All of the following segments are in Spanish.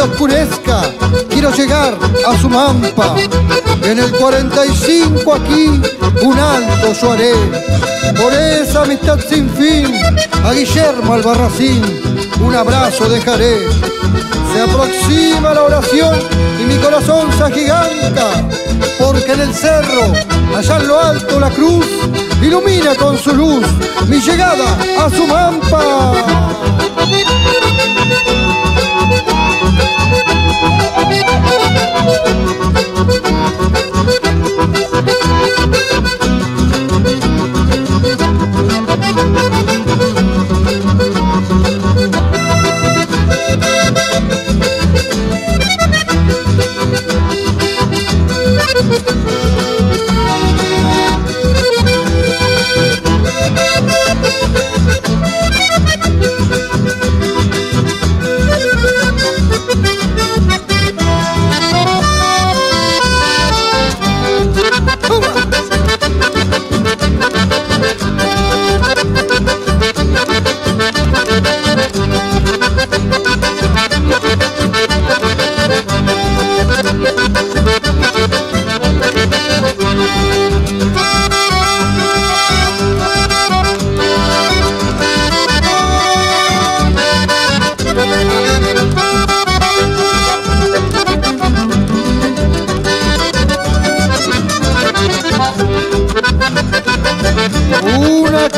Que oscurezca quiero llegar a su mampa. En el 45 aquí un alto yo haré, por esa amistad sin fin a Guillermo Albarracín un abrazo dejaré. Se aproxima la oración y mi corazón se agiganta, porque en el cerro, allá en lo alto la cruz, ilumina con su luz mi llegada a su mampa.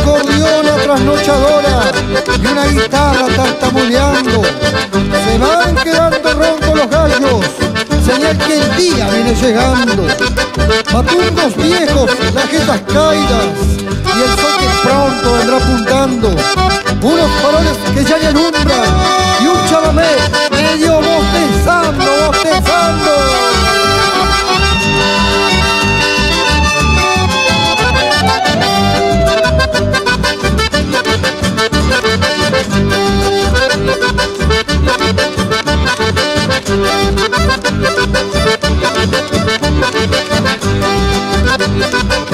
Acordeona trasnochadora y una guitarra tartamuleando. Se van quedando roncos los gallos, señal que el día viene llegando. Matungos viejos, las jetas caídas y el sol pronto vendrá apuntando. Unos faroles que ya ni alumbran Thank you.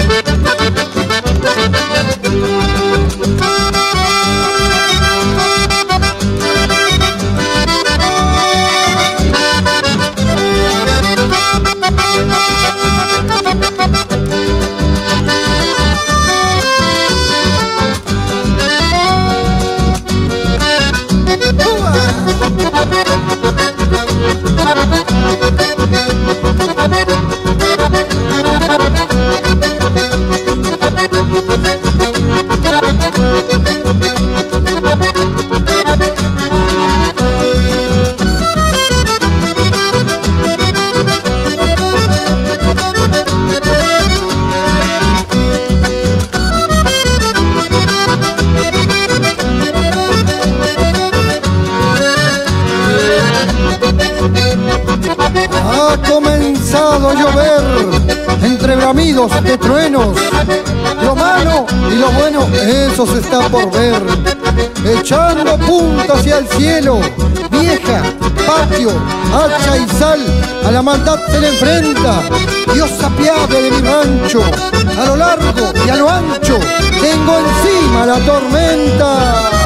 Ha comenzado a llover entre bramidos de truenos. Lo malo y lo bueno, eso se está por ver. Echando punta hacia el cielo, vieja, patio, hacha y sal, a la maldad se le enfrenta. Dios apiade de mi rancho, a lo largo y a lo ancho, tengo encima la tormenta.